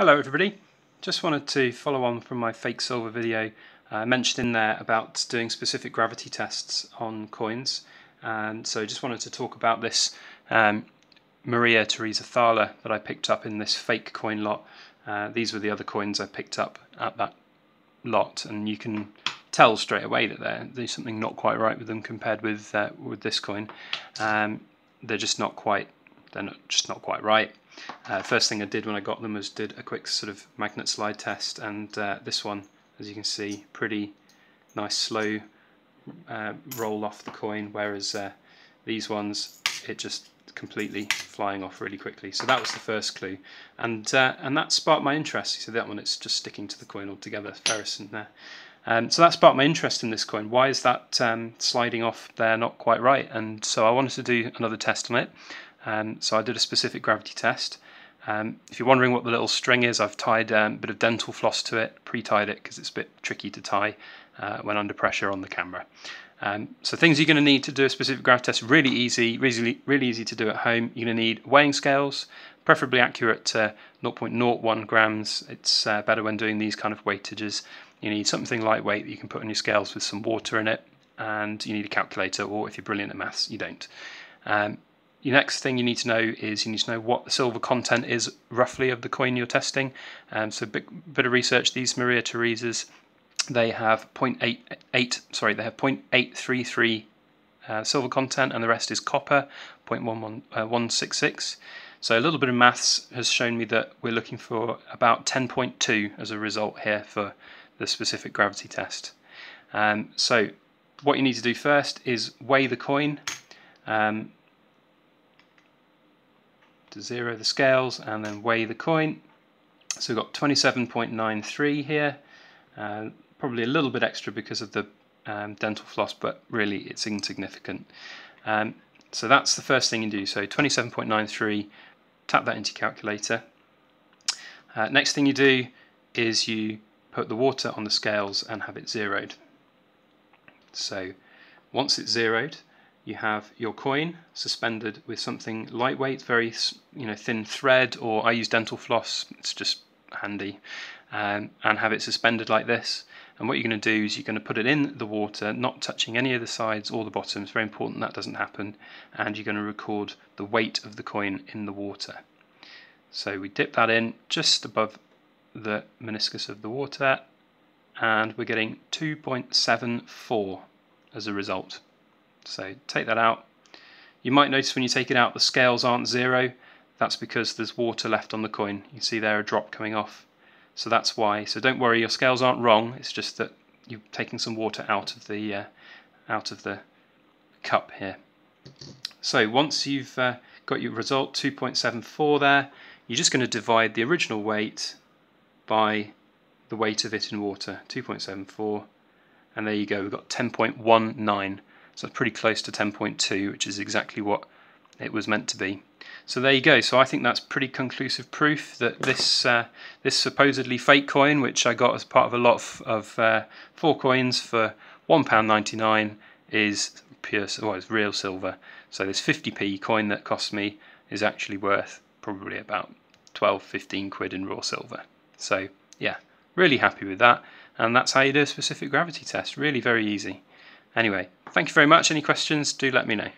Hello everybody, just wanted to follow on from my fake silver video. Uh, I mentioned in there about doing specific gravity tests on coins and so I just wanted to talk about this um, Maria Theresa Thaler that I picked up in this fake coin lot. Uh, these were the other coins I picked up at that lot and you can tell straight away that there's something not quite right with them compared with uh, with this coin. Um, they're just not quite they're not, just not quite right. Uh, first thing I did when I got them was did a quick sort of magnet slide test and uh, this one as you can see pretty nice slow uh, roll off the coin whereas uh, these ones it just completely flying off really quickly. So that was the first clue. And uh, and that sparked my interest. You see that one it's just sticking to the coin altogether ferrous in there. Um, so that sparked my interest in this coin. Why is that um, sliding off there not quite right? And so I wanted to do another test on it um, so I did a specific gravity test. Um, if you're wondering what the little string is, I've tied um, a bit of dental floss to it, pre-tied it because it's a bit tricky to tie uh, when under pressure on the camera. Um, so things you're going to need to do a specific gravity test, really easy, really, really easy to do at home. You're going to need weighing scales, preferably accurate to 0.01 grams. It's uh, better when doing these kind of weightages. You need something lightweight that you can put on your scales with some water in it, and you need a calculator, or if you're brilliant at maths, you don't. Um, your next thing you need to know is you need to know what the silver content is roughly of the coin you're testing. Um, so a bit, bit of research, these Maria Theresas, they have 0.88, sorry, they have 0.833 uh, silver content and the rest is copper, 0.166. Uh, so a little bit of maths has shown me that we're looking for about 10.2 as a result here for the specific gravity test. Um, so what you need to do first is weigh the coin. Um, to zero the scales and then weigh the coin. So we've got 27.93 here, uh, probably a little bit extra because of the um, dental floss, but really it's insignificant. Um, so that's the first thing you do. So 27.93, tap that into your calculator. Uh, next thing you do is you put the water on the scales and have it zeroed. So once it's zeroed, you have your coin suspended with something lightweight, very you know thin thread, or I use dental floss. It's just handy, um, and have it suspended like this. And what you're going to do is you're going to put it in the water, not touching any of the sides or the bottom. It's very important that doesn't happen. And you're going to record the weight of the coin in the water. So we dip that in just above the meniscus of the water, and we're getting 2.74 as a result. So take that out. You might notice when you take it out the scales aren't zero. That's because there's water left on the coin. You see there a drop coming off. So that's why. So don't worry, your scales aren't wrong. It's just that you're taking some water out of the uh, out of the cup here. So once you've uh, got your result 2.74 there, you're just going to divide the original weight by the weight of it in water, 2.74, and there you go, we've got 10.19. So it's pretty close to 10.2, which is exactly what it was meant to be. So there you go. So I think that's pretty conclusive proof that this uh, this supposedly fake coin, which I got as part of a lot of, of uh, four coins for £1.99, is pure, well, it's real silver. So this 50p coin that cost me is actually worth probably about 12, 15 quid in raw silver. So yeah, really happy with that. And that's how you do a specific gravity test. Really very easy. Anyway, thank you very much. Any questions, do let me know.